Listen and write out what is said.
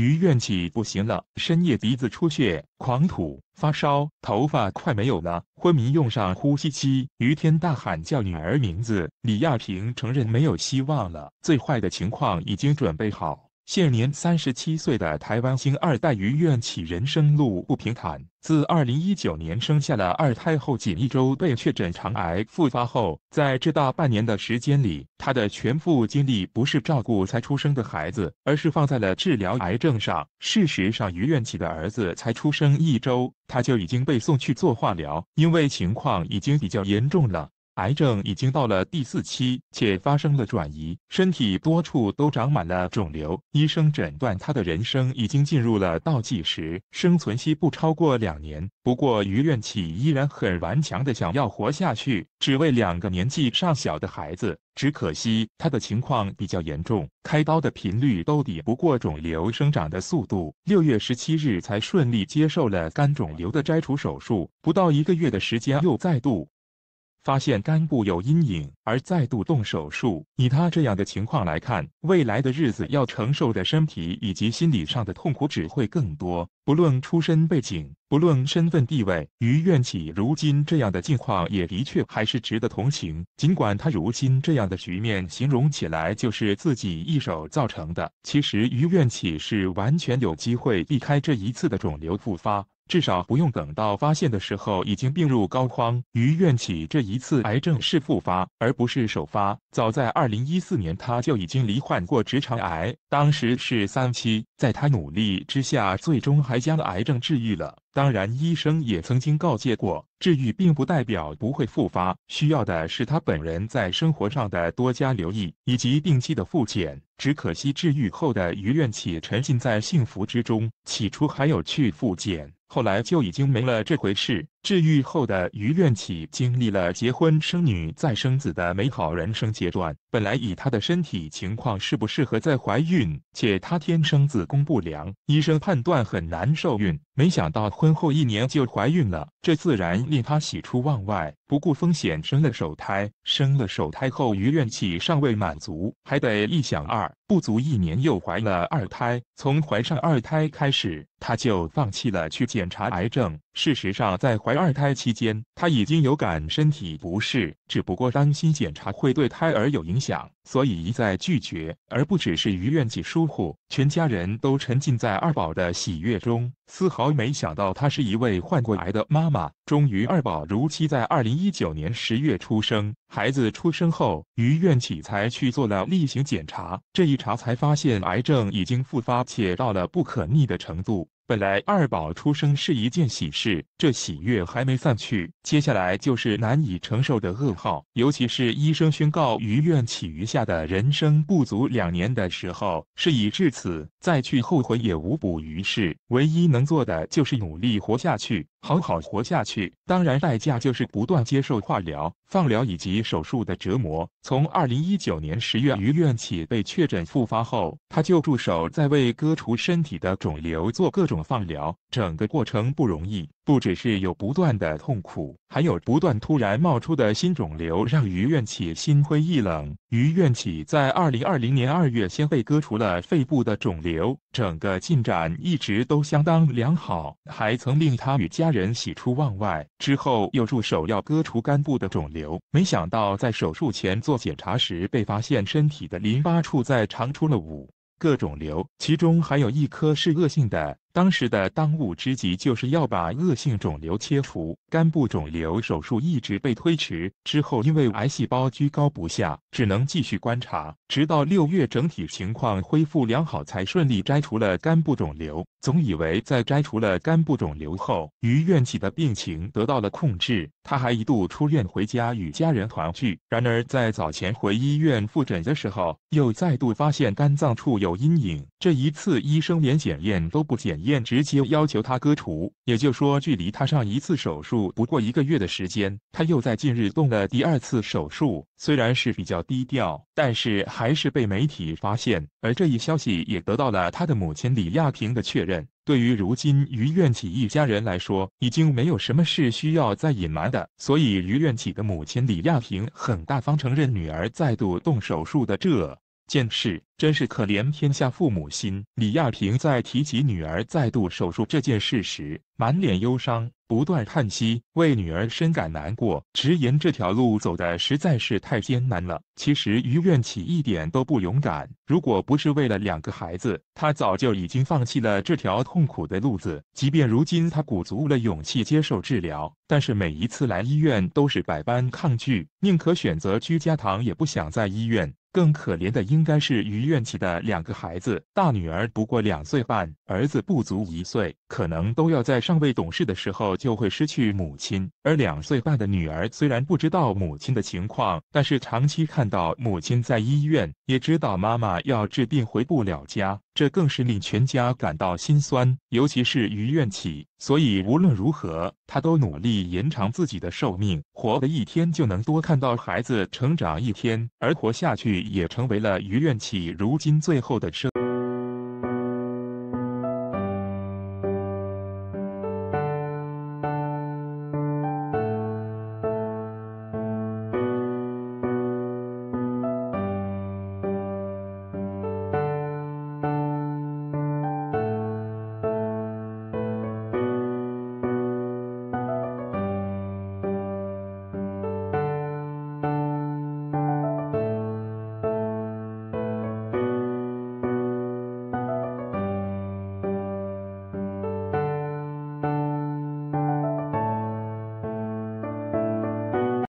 于怨气不行了，深夜鼻子出血，狂吐，发烧，头发快没有了，昏迷，用上呼吸机。于天大喊叫女儿名字，李亚平承认没有希望了，最坏的情况已经准备好。现年三十七岁的台湾星二代于愿起人生路不平坦。自二零一九年生下了二胎后，仅一周被确诊肠癌复发后，在这大半年的时间里，他的全部精力不是照顾才出生的孩子，而是放在了治疗癌症上。事实上，于愿起的儿子才出生一周，他就已经被送去做化疗，因为情况已经比较严重了。癌症已经到了第四期，且发生了转移，身体多处都长满了肿瘤。医生诊断他的人生已经进入了倒计时，生存期不超过两年。不过于愿起依然很顽强的想要活下去，只为两个年纪尚小的孩子。只可惜他的情况比较严重，开刀的频率都抵不过肿瘤生长的速度。六月十七日才顺利接受了肝肿瘤的摘除手术，不到一个月的时间又再度。发现肝部有阴影而再度动手术，以他这样的情况来看，未来的日子要承受的身体以及心理上的痛苦只会更多。不论出身背景，不论身份地位，于愿起如今这样的境况也的确还是值得同情。尽管他如今这样的局面形容起来就是自己一手造成的，其实于愿起是完全有机会避开这一次的肿瘤复发。至少不用等到发现的时候已经病入膏肓。于愿起这一次癌症是复发，而不是首发。早在二零一四年，他就已经罹患过直肠癌，当时是三期。在他努力之下，最终还将癌症治愈了。当然，医生也曾经告诫过，治愈并不代表不会复发，需要的是他本人在生活上的多加留意，以及定期的复检。只可惜治愈后的于愿起沉浸在幸福之中，起初还有去复检。后来就已经没了这回事。治愈后的于愿起经历了结婚生女再生子的美好人生阶段。本来以她的身体情况适不适合再怀孕，且她天生子宫不良，医生判断很难受孕。没想到婚后一年就怀孕了，这自然令她喜出望外，不顾风险生了首胎。生了首胎后，余怨气尚未满足，还得一想二，不足一年又怀了二胎。从怀上二胎开始，她就放弃了去检查癌症。事实上，在怀二胎期间，她已经有感身体不适，只不过担心检查会对胎儿有影响，所以一再拒绝。而不只是于愿起疏忽，全家人都沉浸在二宝的喜悦中，丝毫没想到她是一位患过癌的妈妈。终于，二宝如期在二零一九年十月出生。孩子出生后，于愿起才去做了例行检查，这一查才发现癌症已经复发，且到了不可逆的程度。本来二宝出生是一件喜事，这喜悦还没散去，接下来就是难以承受的噩耗。尤其是医生宣告于愿起余下的人生不足两年的时候，事已至此，再去后悔也无补于事。唯一能做的就是努力活下去。好好活下去，当然代价就是不断接受化疗、放疗以及手术的折磨。从二零一九年十月于院起被确诊复发后，他就驻守在为割除身体的肿瘤做各种放疗，整个过程不容易。不只是有不断的痛苦，还有不断突然冒出的新肿瘤，让于院起心灰意冷。于愿起在二零二零年二月先被割除了肺部的肿瘤，整个进展一直都相当良好，还曾令他与家人喜出望外。之后又驻守要割除肝部的肿瘤，没想到在手术前做检查时，被发现身体的淋巴处在长出了五个肿瘤，其中还有一颗是恶性的。当时的当务之急就是要把恶性肿瘤切除，肝部肿瘤手术一直被推迟。之后因为癌细胞居高不下，只能继续观察，直到六月整体情况恢复良好，才顺利摘除了肝部肿瘤。总以为在摘除了肝部肿瘤后，于院起的病情得到了控制，他还一度出院回家与家人团聚。然而在早前回医院复诊的时候，又再度发现肝脏处有阴影。这一次医生连检验都不检。燕直接要求他割除，也就说，距离他上一次手术不过一个月的时间，他又在近日动了第二次手术。虽然是比较低调，但是还是被媒体发现。而这一消息也得到了他的母亲李亚平的确认。对于如今于愿起一家人来说，已经没有什么事需要再隐瞒的，所以于愿起的母亲李亚平很大方承认女儿再度动手术的这件事。真是可怜天下父母心。李亚平在提起女儿再度手术这件事时，满脸忧伤，不断叹息，为女儿深感难过，直言这条路走的实在是太艰难了。其实于愿起一点都不勇敢，如果不是为了两个孩子，他早就已经放弃了这条痛苦的路子。即便如今他鼓足了勇气接受治疗，但是每一次来医院都是百般抗拒，宁可选择居家堂，也不想在医院。更可怜的应该是于怨气的两个孩子，大女儿不过两岁半，儿子不足一岁，可能都要在尚未懂事的时候就会失去母亲。而两岁半的女儿虽然不知道母亲的情况，但是长期看到母亲在医院，也知道妈妈要治病回不了家。这更是令全家感到心酸，尤其是于愿起。所以无论如何，他都努力延长自己的寿命，活了一天就能多看到孩子成长一天，而活下去也成为了于愿起如今最后的生。